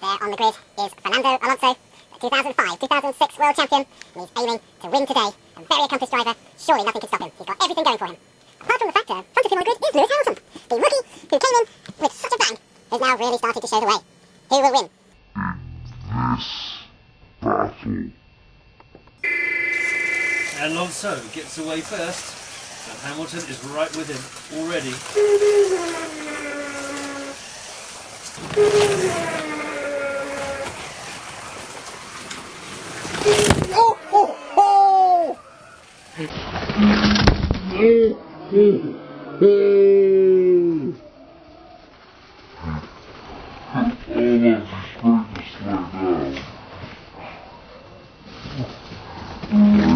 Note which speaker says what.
Speaker 1: There on the grid is Fernando Alonso, the 2005, 2006 world champion, and he's aiming to win today. A very accomplished driver. Surely nothing can stop him. He's got everything going for him. Apart from the fact that front of him on the grid is Lewis Hamilton, the rookie who came in with such a bang, has now really started to show the way. Who will win?
Speaker 2: This battle.
Speaker 3: Alonso gets away first, and Hamilton is right with him already.
Speaker 2: Mm-hmm.